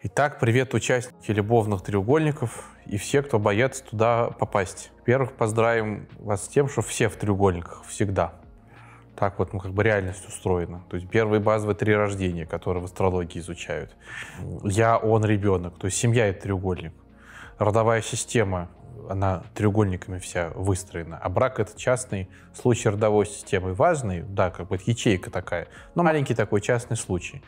Итак, привет участники любовных треугольников и все, кто боятся туда попасть. Во-первых, поздравим вас с тем, что все в треугольниках всегда. Так вот, ну, как бы реальность устроена. То есть первые базовые три рождения, которые в астрологии изучают. Я, он, ребенок. То есть семья — это треугольник. Родовая система, она треугольниками вся выстроена. А брак — это частный случай родовой системы. Важный, да, как бы ячейка такая, но маленький такой частный случай.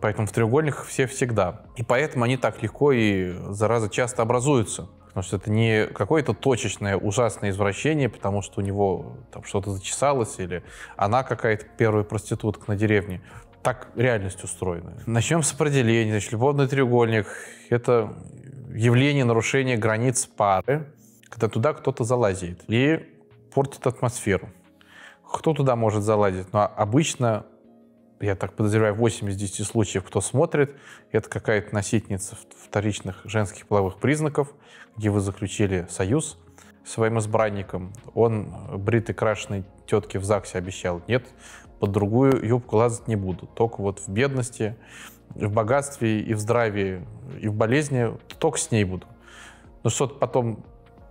Поэтому в треугольниках все всегда. И поэтому они так легко и, зараза, часто образуются. Потому что это не какое-то точечное ужасное извращение, потому что у него там что-то зачесалось, или она какая-то первая проститутка на деревне. Так реальность устроена. Начнем с определения. Значит, любовный треугольник — это явление нарушения границ пары, когда туда кто-то залазит и портит атмосферу. Кто туда может залазить? Но ну, обычно я так подозреваю, 8 из 10 случаев, кто смотрит, это какая-то носительница вторичных женских половых признаков, где вы заключили союз своим избранником. Он бритый крашеной тетке в ЗАГСе обещал, нет, под другую юбку лазать не буду. Только вот в бедности, в богатстве и в здравии, и в болезни, только с ней буду. Но что-то потом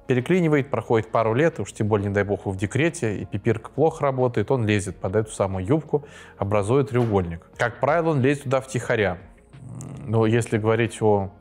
переклинивает, проходит пару лет, уж тем более, не дай бог, вы в декрете, и пипирка плохо работает, он лезет под эту самую юбку, образует треугольник. Как правило, он лезет туда втихаря. Но если говорить о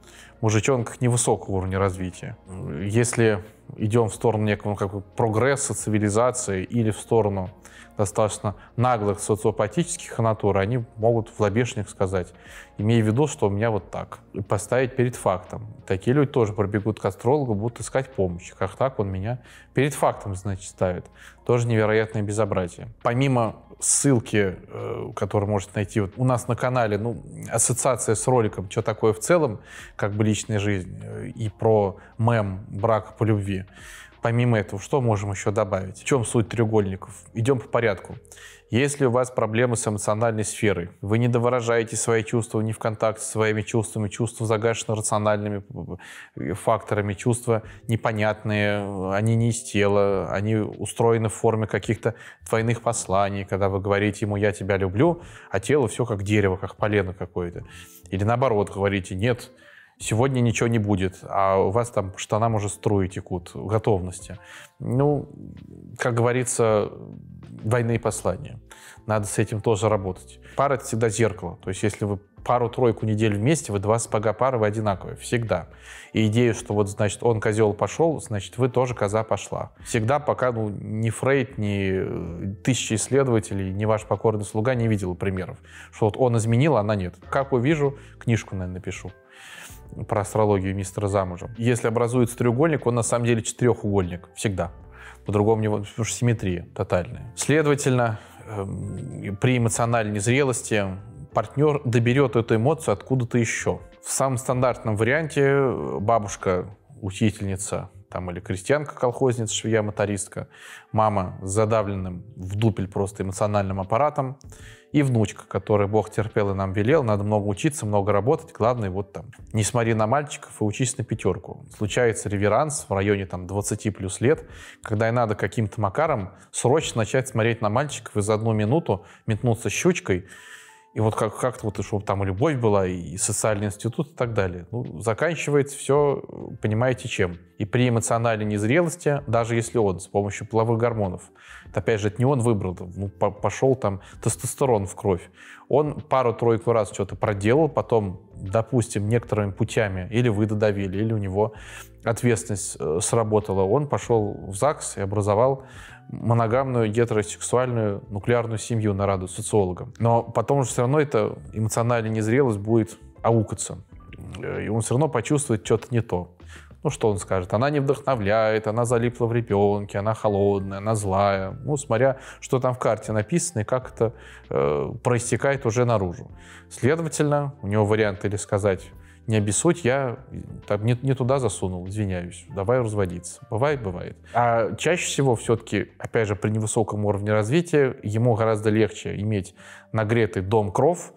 мужичонках невысокого уровня развития, если идем в сторону некого как бы, прогресса, цивилизации или в сторону достаточно наглых социопатических натур, они могут в лобешник сказать, имея в виду, что у меня вот так, и поставить перед фактом. Такие люди тоже пробегут к астрологу, будут искать помощи. Как так он меня перед фактом, значит, ставит. Тоже невероятное безобразие. Помимо ссылки, э, которую можете найти вот у нас на канале, ну, ассоциация с роликом, что такое в целом, как бы личная жизнь, э, и про мем брак по любви. Помимо этого, что можем еще добавить? В чем суть треугольников? Идем по порядку. Если у вас проблемы с эмоциональной сферой, вы не довыражаете свои чувства, не в контакте с своими чувствами, чувства загашены рациональными э, факторами, чувства непонятные, они не из тела, они устроены в форме каких-то двойных посланий, когда вы говорите ему «я тебя люблю», а тело все как дерево, как полено какое-то. Или наоборот, говорите «нет, сегодня ничего не будет, а у вас там по штанам уже струи текут, готовности. Ну, как говорится, двойные послания. Надо с этим тоже работать. Пара — это всегда зеркало. То есть если вы пару-тройку недель вместе, вы два сапога пары, вы одинаковые. Всегда. И идея, что вот, значит, он козел пошел, значит, вы тоже коза пошла. Всегда, пока ну, ни Фрейд, ни э, тысячи исследователей, ни ваш покорный слуга не видел примеров. Что вот он изменил, а она нет. Как увижу, книжку, наверное, напишу про астрологию мистера замужем. Если образуется треугольник, он на самом деле четырехугольник. Всегда. По-другому не потому симметрия тотальная. Следовательно, эм, при эмоциональной зрелости партнер доберет эту эмоцию откуда-то еще. В самом стандартном варианте э, бабушка, учительница, там, или крестьянка, колхозница, швея, мотористка, мама с задавленным в дупель просто эмоциональным аппаратом, и внучка, которой Бог терпел и нам велел, надо много учиться, много работать, главное вот там, не смотри на мальчиков и учись на пятерку. Случается реверанс в районе там 20 плюс лет, когда и надо каким-то макаром срочно начать смотреть на мальчиков и за одну минуту метнуться щучкой, и вот как- как-то вот, чтобы там и любовь была, и социальный институт и так далее. Ну, заканчивается все, понимаете, чем. И при эмоциональной незрелости, даже если он с помощью половых гормонов, это, опять же, это не он выбрал, ну, пошел там тестостерон в кровь, он пару-тройку раз что-то проделал, потом, допустим, некоторыми путями или вы додавили, или у него ответственность э, сработала, он пошел в ЗАГС и образовал моногамную гетеросексуальную нуклеарную семью на раду социологам. Но потом же все равно эта эмоциональная незрелость будет аукаться. И он все равно почувствует что-то не то. Ну, что он скажет? Она не вдохновляет, она залипла в ребенке, она холодная, она злая. Ну, смотря, что там в карте написано и как это э, проистекает уже наружу. Следовательно, у него вариант или сказать не обессудь, я там, не, не туда засунул, извиняюсь, давай разводиться. Бывает, бывает. А чаще всего все-таки, опять же, при невысоком уровне развития ему гораздо легче иметь нагретый дом кров,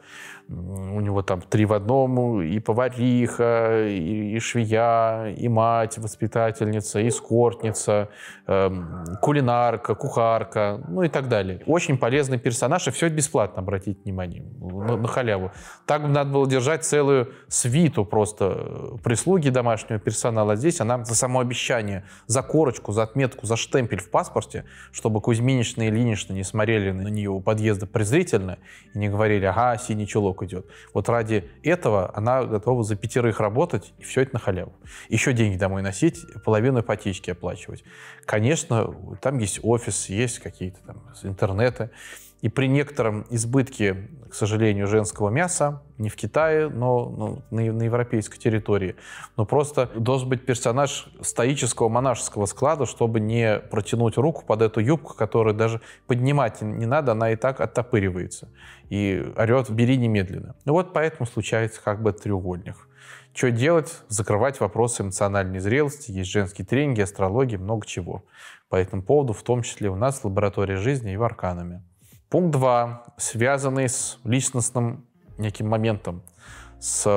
у него там три в одном, и повариха, и, и швея, и мать, воспитательница, и скортница, э, кулинарка, кухарка, ну и так далее. Очень полезный персонаж, и все это бесплатно, обратите внимание, на, на халяву. Так надо было держать целую свиту просто прислуги домашнего персонала. Здесь она за само обещание, за корочку, за отметку, за штемпель в паспорте, чтобы Кузьминична и Ильинична не смотрели на нее у подъезда презрительно и не говорили, ага, синий чулок идет. Вот ради этого она готова за пятерых работать, и все это на халяву. Еще деньги домой носить, половину ипотечки оплачивать. Конечно, там есть офис, есть какие-то там интернеты. И при некотором избытке, к сожалению, женского мяса, не в Китае, но на, на европейской территории, но просто должен быть персонаж стоического монашеского склада, чтобы не протянуть руку под эту юбку, которую даже поднимать не надо, она и так оттопыривается. И орет «бери немедленно». Ну вот поэтому случается как бы треугольник. Что делать? Закрывать вопросы эмоциональной зрелости. Есть женские тренинги, астрология, много чего. По этому поводу, в том числе у нас в лаборатории жизни и в Арканами. Пункт 2, связанный с личностным неким моментом, с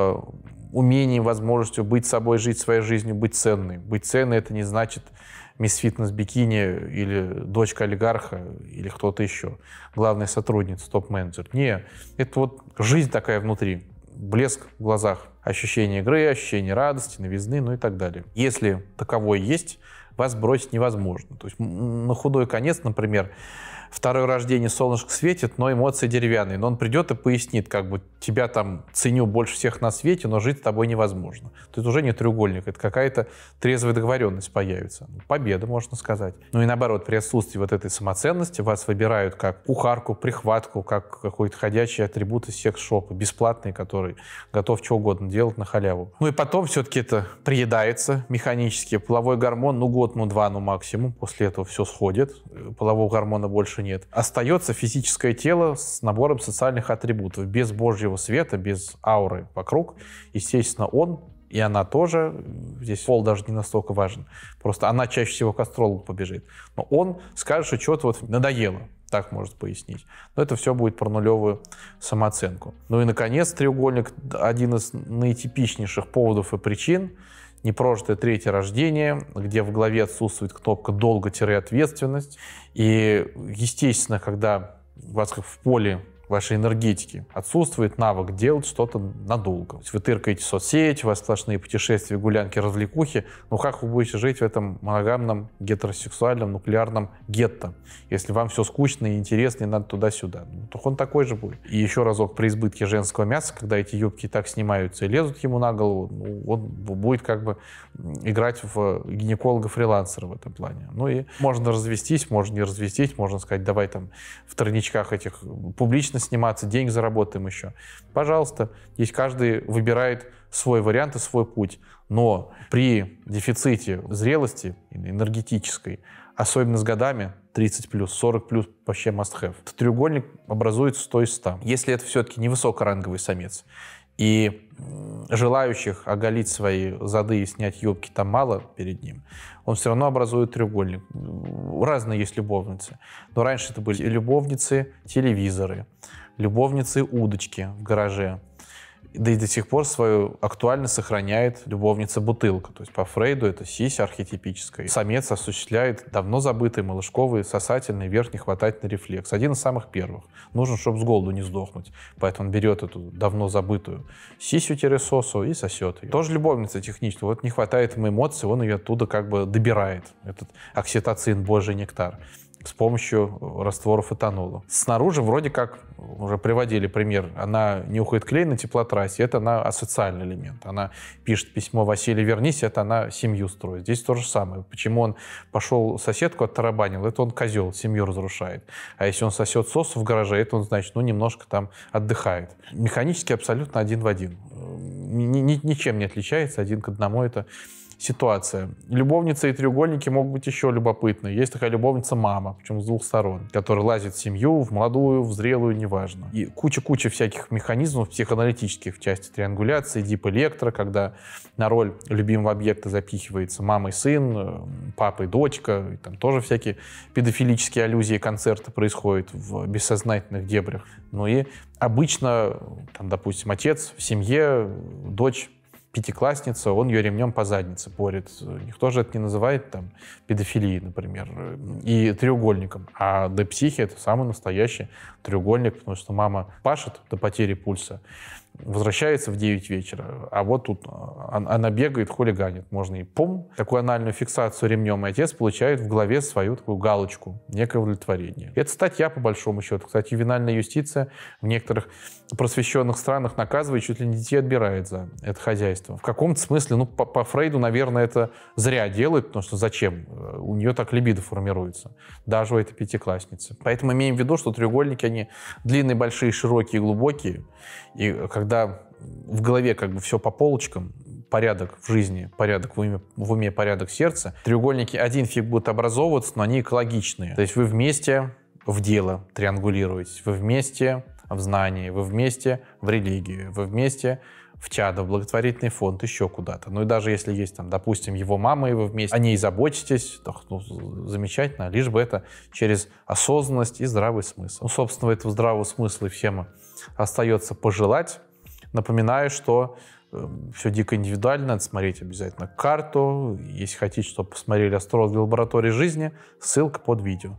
умением, возможностью быть собой, жить своей жизнью, быть ценной. Быть ценной — это не значит мисс фитнес бикини или дочка олигарха или кто-то еще. Главная сотрудница, топ-менеджер. Не, это вот жизнь такая внутри. Блеск в глазах, ощущение игры, ощущение радости, новизны, ну и так далее. Если таковое есть, вас бросить невозможно. То есть на худой конец, например, второе рождение солнышко светит, но эмоции деревянные. Но он придет и пояснит, как бы тебя там ценю больше всех на свете, но жить с тобой невозможно. То есть уже не треугольник, это какая-то трезвая договоренность появится. Победа, можно сказать. Ну и наоборот, при отсутствии вот этой самоценности вас выбирают как кухарку, прихватку, как какой-то ходячий атрибут из секс-шопа, бесплатный, который готов что угодно делать на халяву. Ну и потом все-таки это приедается механически. Половой гормон, ну год, ну два, ну максимум. После этого все сходит. Полового гормона больше нет. Остается физическое тело с набором социальных атрибутов. Без Божьего света, без ауры вокруг, естественно, он и она тоже, здесь пол даже не настолько важен, просто она чаще всего к астрологу побежит. Но он скажет, что что-то вот надоело, так может пояснить. Но это все будет про нулевую самооценку. Ну и, наконец, треугольник – один из наитипичнейших поводов и причин – непрожитое третье рождение, где в голове отсутствует кнопка «долго-ответственность». И, естественно, когда вас как в поле вашей энергетики. Отсутствует навык делать что-то надолго. То есть вы тыркаете соцсети, у вас сплошные путешествия, гулянки, развлекухи. Но как вы будете жить в этом моногамном, гетеросексуальном, нуклеарном гетто, если вам все скучно и интересно, и надо туда-сюда? Ну, то он такой же будет. И еще разок, при избытке женского мяса, когда эти юбки так снимаются и лезут ему на голову, ну, он будет как бы играть в гинеколога-фрилансера в этом плане. Ну и можно развестись, можно не развестись, можно сказать, давай там в тройничках этих публично сниматься, денег заработаем еще. Пожалуйста, здесь каждый выбирает свой вариант и свой путь. Но при дефиците зрелости энергетической, особенно с годами, 30 плюс, 40 плюс вообще must have. Треугольник образуется 100 из 100. Если это все-таки не высокоранговый самец, и желающих оголить свои зады и снять юбки там мало перед ним, он все равно образует треугольник. Разные есть любовницы. Но раньше это были любовницы телевизоры, любовницы удочки в гараже, да и до сих пор свою актуальность сохраняет любовница-бутылка. То есть по Фрейду это сися архетипическая. Самец осуществляет давно забытый малышковый сосательный верхний хватательный рефлекс. Один из самых первых. Нужен, чтобы с голоду не сдохнуть. Поэтому он берет эту давно забытую сисю-сосу и сосет ее. Тоже любовница технически. Вот не хватает ему эмоций, он ее оттуда как бы добирает. Этот окситоцин, божий нектар с помощью растворов этанола. Снаружи вроде как, уже приводили пример, она нюхает клей на теплотрассе, это она асоциальный элемент. Она пишет письмо «Василий, вернись», это она семью строит. Здесь то же самое. Почему он пошел соседку оттарабанил, это он козел, семью разрушает. А если он сосет сосу в гараже, это он, значит, ну, немножко там отдыхает. Механически абсолютно один в один. Ни, ничем не отличается, один к одному это ситуация. Любовницы и треугольники могут быть еще любопытны. Есть такая любовница-мама, причем с двух сторон, которая лазит в семью, в молодую, в зрелую, неважно. И куча-куча всяких механизмов психоаналитических в части триангуляции, дип электро, когда на роль любимого объекта запихивается мама и сын, э, папа и дочка, и там тоже всякие педофилические аллюзии, концерты происходят в бессознательных дебрях. Ну и обычно, там, допустим, отец в семье, дочь пятиклассница, он ее ремнем по заднице порит. Никто же это не называет там педофилией, например, и треугольником. А до психи это самый настоящий треугольник, потому что мама пашет до потери пульса, возвращается в 9 вечера, а вот тут а, она бегает, хулиганит. Можно и пум, такую анальную фиксацию ремнем, и отец получает в голове свою такую галочку, некое удовлетворение. Это статья, по большому счету. Кстати, ювенальная юстиция в некоторых просвещенных странах наказывает, чуть ли не детей отбирает за это хозяйство. В каком-то смысле, ну, по, по Фрейду, наверное, это зря делает, потому что зачем? У нее так либидо формируется, даже у этой пятиклассницы. Поэтому имеем в виду, что треугольники, они длинные, большие, широкие, глубокие, и когда в голове как бы все по полочкам, порядок в жизни, порядок в уме, в уме порядок сердца, треугольники один фиг будут образовываться, но они экологичные. То есть вы вместе в дело триангулируетесь, вы вместе в знании, вы вместе в религии, вы вместе в чадо, в благотворительный фонд, еще куда-то. Ну и даже если есть, там, допустим, его мама, и вы вместе о ней заботитесь, то ну, замечательно, лишь бы это через осознанность и здравый смысл. Ну, собственно, этого здравого смысла и всем остается пожелать. Напоминаю, что э, все дико индивидуально, надо смотреть обязательно карту. Если хотите, чтобы посмотрели астрологи лаборатории жизни, ссылка под видео.